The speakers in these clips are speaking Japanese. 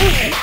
Yeah!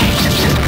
Shit, shit, shit.